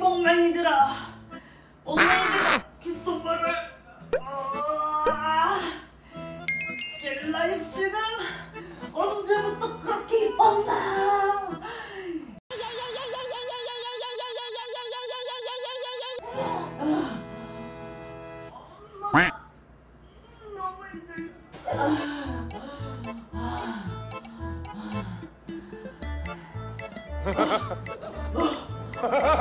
꽁망이들아 엉망이들아 귓속말을. 아, 젤라이 씨는 언제부터 그렇게 이뻤나. 힘들다 Ha ha ha.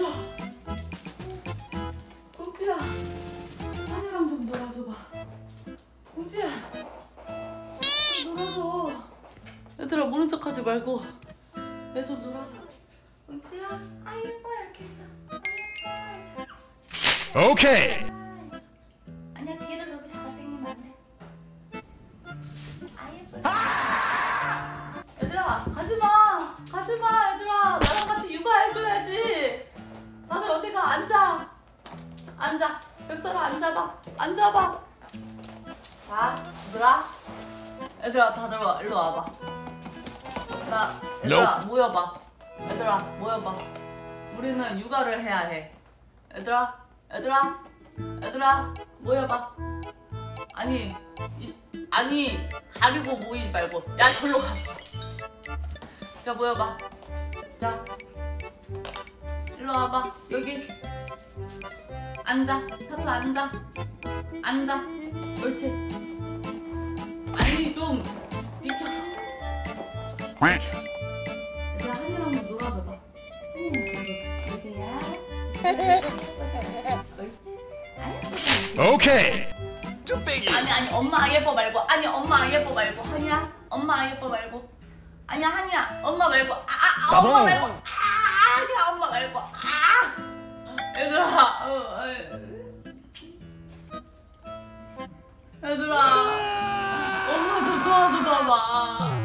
도와줘 꼭지야 한이랑 좀 놀아줘봐. 좀 놀아줘. 얘들아 모른 척 하지 말고 내좀 놀아줘. 꼭지야 아 예뻐 이렇게 해줘. 아 예뻐 Okay. 아니야 귀를 그렇게 잡아당기면 안 돼 아 예뻐. 얘들아 가지마 가지마 어디가 앉아. 앉아. 벽돌아 앉아봐. 앉아봐. 자 얘들아. 얘들아 다들 와 일로 와봐. 나 얘들아 모여봐. 얘들아 모여봐. 우리는 육아를 해야 해. 얘들아 얘들아 얘들아 모여봐. 아니 이, 아니 가리고 모이지 말고. 야 절로 가자 모여봐. 자 일로 와봐. 여기. 앉아. 타투 앉아. 앉아. 옳지. 아니 좀 비켜서 얘들아 한이랑 한번 놀아줘봐. 응 여기야 옳지 아유 Okay. 아니 아니 엄마 예뻐 말고. 아니 엄마 예뻐 말고. 한이야. 엄마 예뻐 말고. 아니야 한이야. 엄마 말고. 아, 아, 아 엄마 말고. 아 아 얘들아. 어. 얘들아. 엄마 좀 도와줘 봐봐